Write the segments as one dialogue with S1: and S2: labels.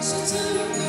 S1: 是自由。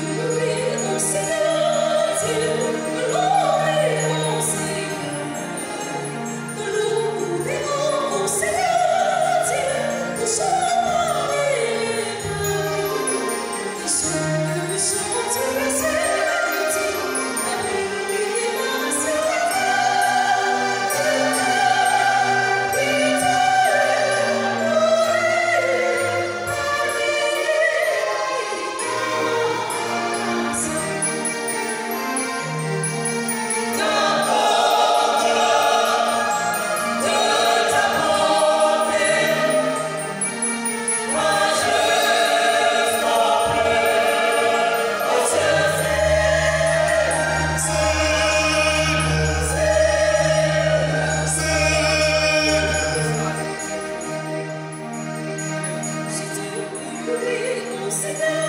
S1: Christmas.